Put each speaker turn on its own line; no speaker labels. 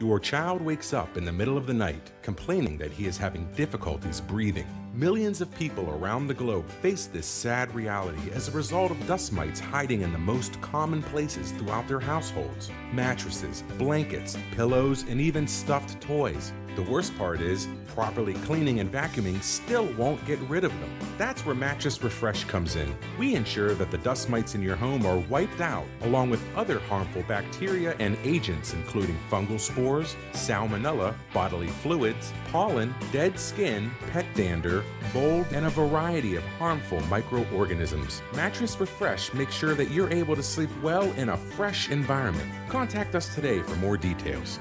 Your child wakes up in the middle of the night complaining that he is having difficulties breathing. Millions of people around the globe face this sad reality as a result of dust mites hiding in the most common places throughout their households mattresses, blankets, pillows, and even stuffed toys. The worst part is, properly cleaning and vacuuming still won't get rid of them. That's where Mattress Refresh comes in. We ensure that the dust mites in your home are wiped out, along with other harmful bacteria and agents, including fungal spores, salmonella, bodily fluids, pollen, dead skin, pet dander, mold, and a variety of harmful microorganisms. Mattress Refresh makes sure that you're able to sleep well in a fresh environment. Contact us today for more details.